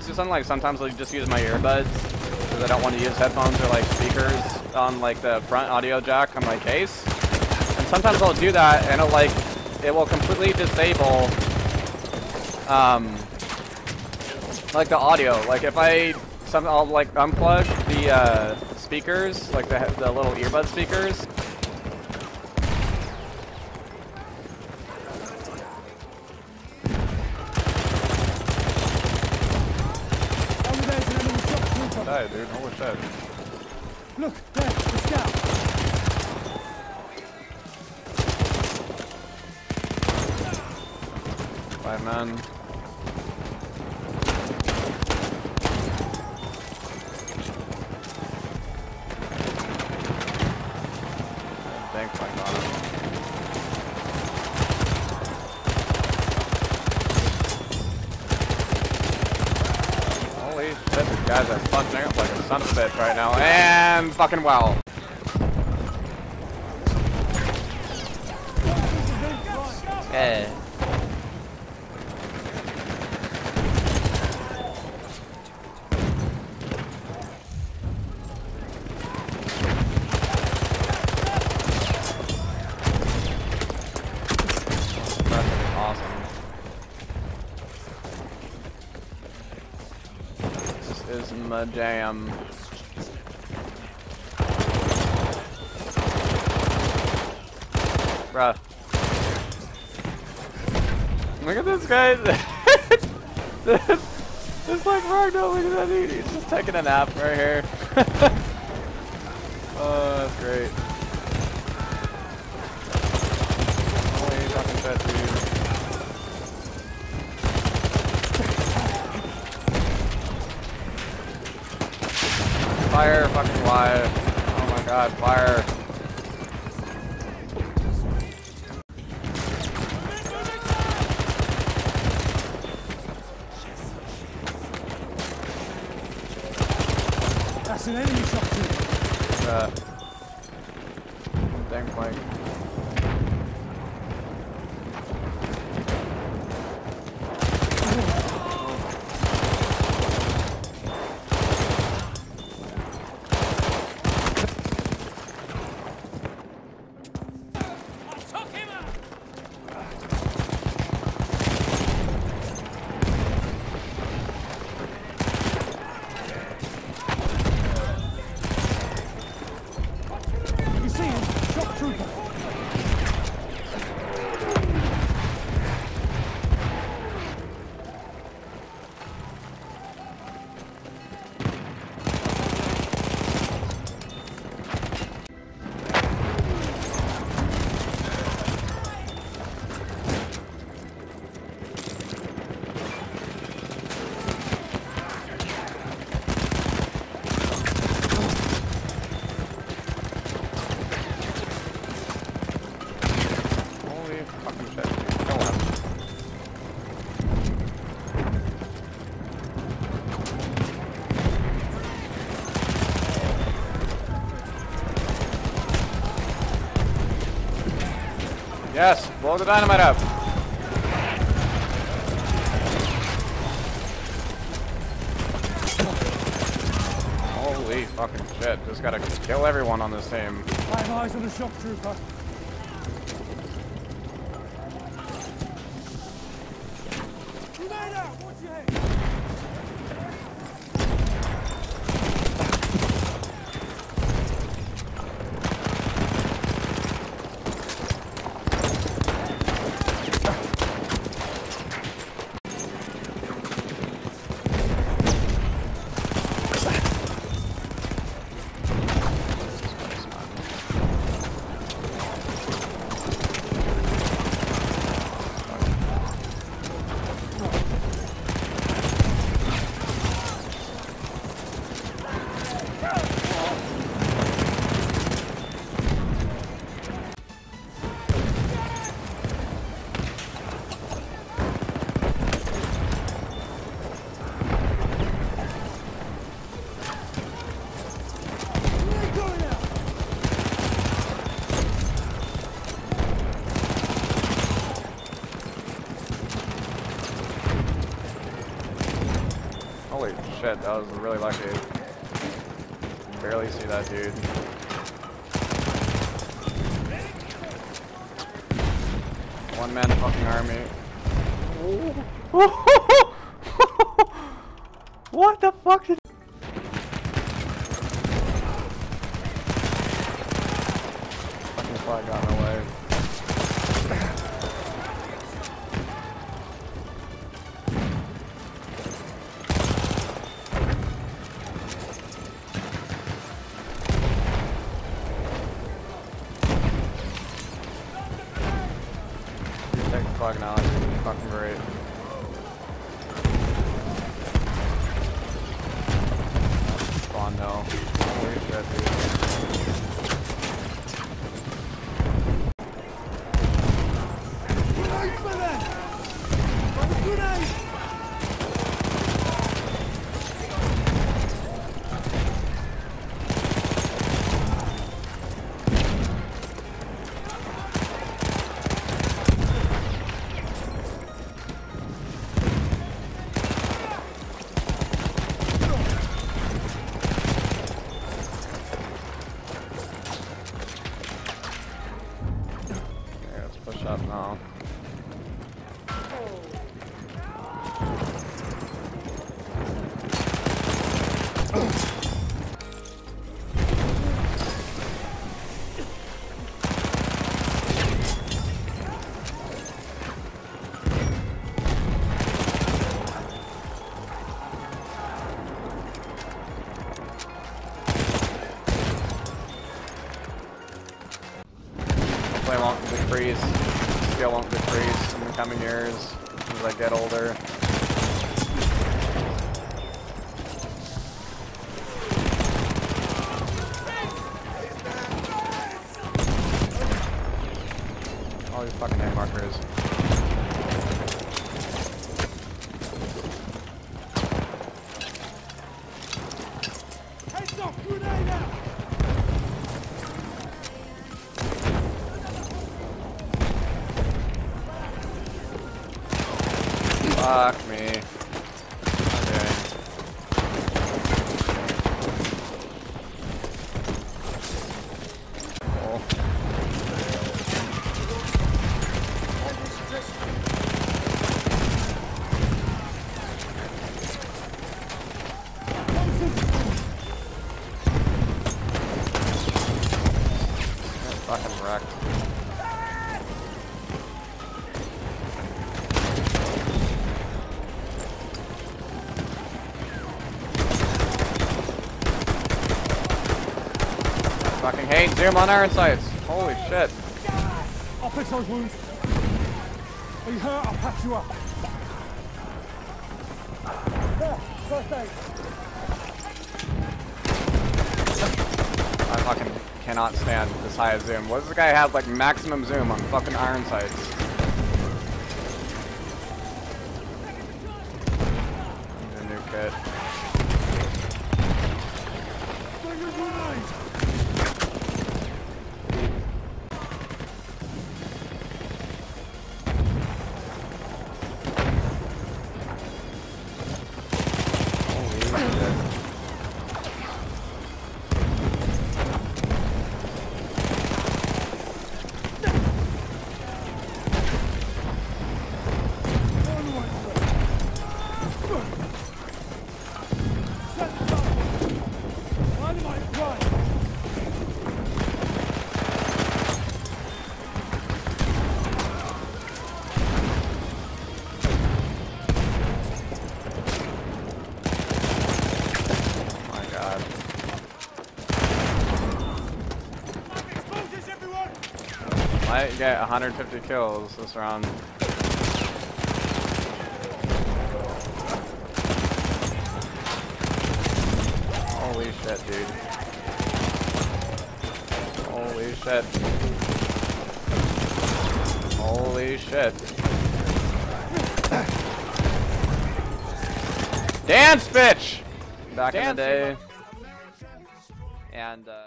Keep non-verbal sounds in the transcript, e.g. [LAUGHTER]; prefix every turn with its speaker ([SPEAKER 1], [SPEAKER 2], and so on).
[SPEAKER 1] Just like sometimes I'll just use my earbuds because I don't want to use headphones or like speakers on like the front audio jack on my case. And sometimes I'll do that and it'll like it will completely disable um like the audio. Like if I some I'll like unplug the uh, speakers, like the the little earbud speakers. Shit.
[SPEAKER 2] Look, there, the scout.
[SPEAKER 1] Five men. Thanks, my god. Guys are fucking like a son of a bitch right now. And fucking well. Is my jam. Bruh. Look at this guy. [LAUGHS] this, it's like Ragnar, look at that dude. He's just taking a nap right here. [LAUGHS] oh, that's great. Holy fucking shit, dude. Fire. Oh my god, fire. Yes, blow the dynamite up. Holy fucking shit. Just gotta kill everyone on this team.
[SPEAKER 2] Have eyes on the shock trooper. Grenade out! Watch your head!
[SPEAKER 1] Shit, that was really lucky. Barely see that dude. One man fucking army. [LAUGHS] what the fuck did The flag fucking great. Decrease. Skill won't decrease in the coming years as I get older. All these fucking hit markers. Fuck me. Fucking wrecked. Fucking hate zoom on iron sights. Holy shit.
[SPEAKER 2] I'll fix those wounds. Are you hurt? I'll patch you up. There, first aid.
[SPEAKER 1] I fucking cannot stand this high a zoom. What does the guy have like maximum zoom on fucking iron sights? Might get 150 kills this round. Holy shit, dude. Holy shit. Holy shit. Dance, bitch! Back in the day. And, uh...